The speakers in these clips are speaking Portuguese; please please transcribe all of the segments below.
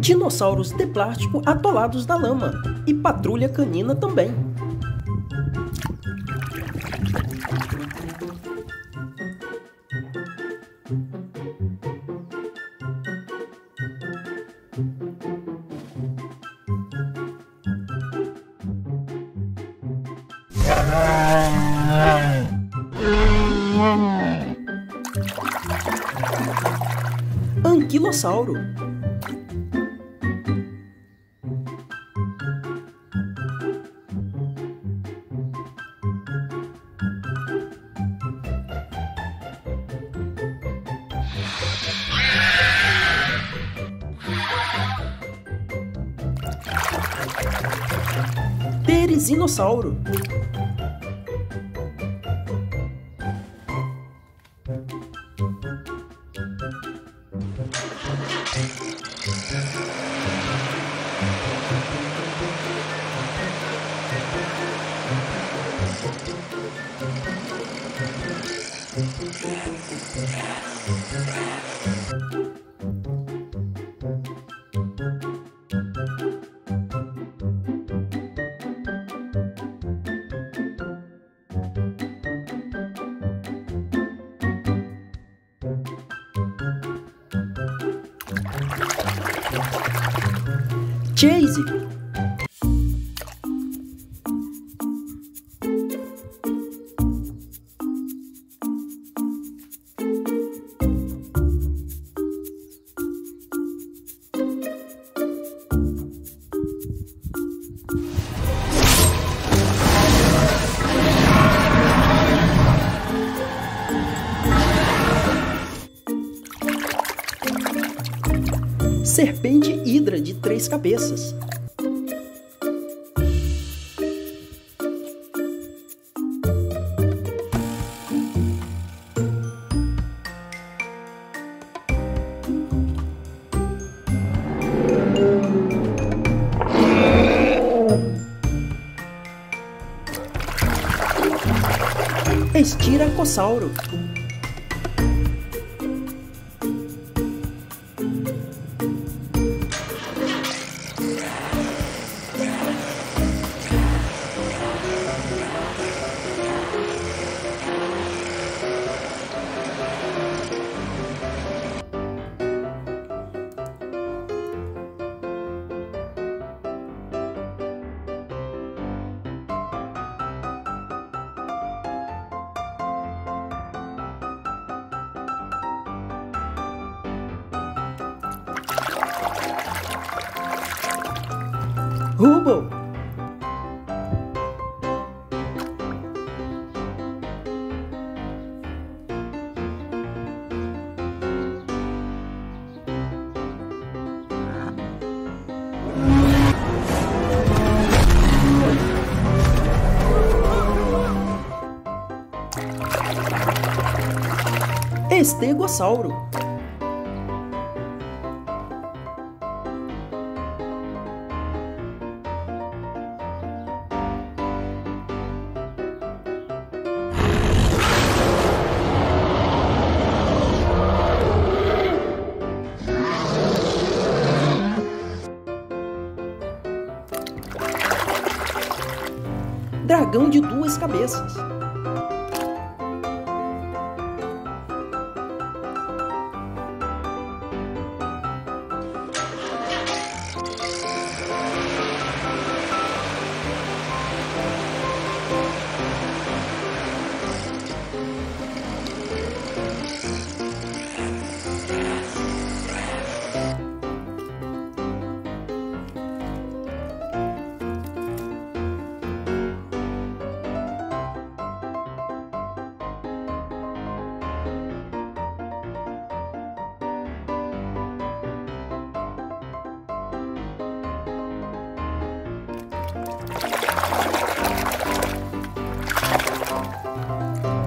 dinossauros de plástico atolados na lama e patrulha canina também. Anquilossauro Teresinossauro Jay-Z. Serpente hidra de três cabeças. Estiracossauro Rubo! Estegossauro Dragão de duas cabeças.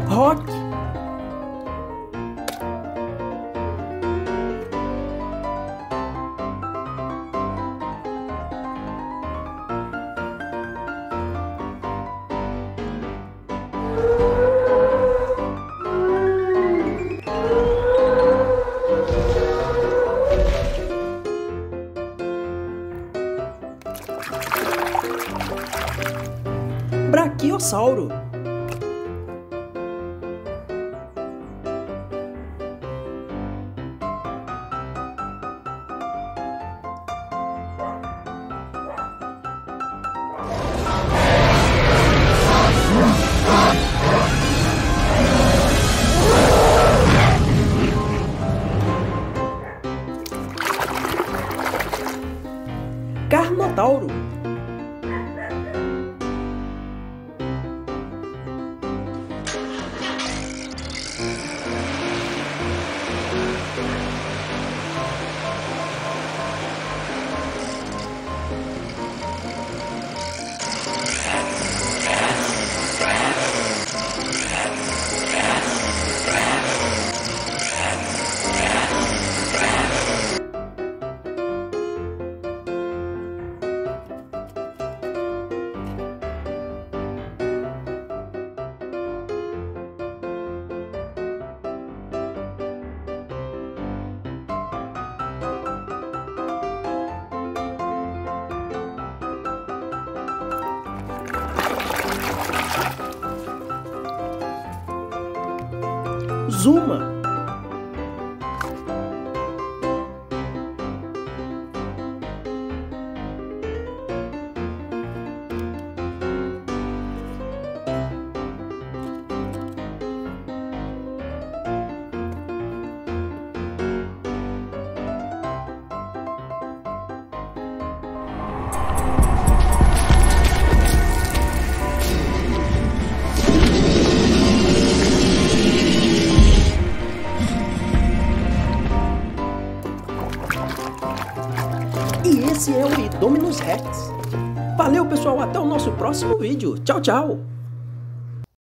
Hot dinossauro. Carnotauro. uma. Zuma. E Indominus Rex. Valeu, pessoal. Até o nosso próximo vídeo. Tchau, tchau.